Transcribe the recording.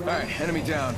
All right, enemy down.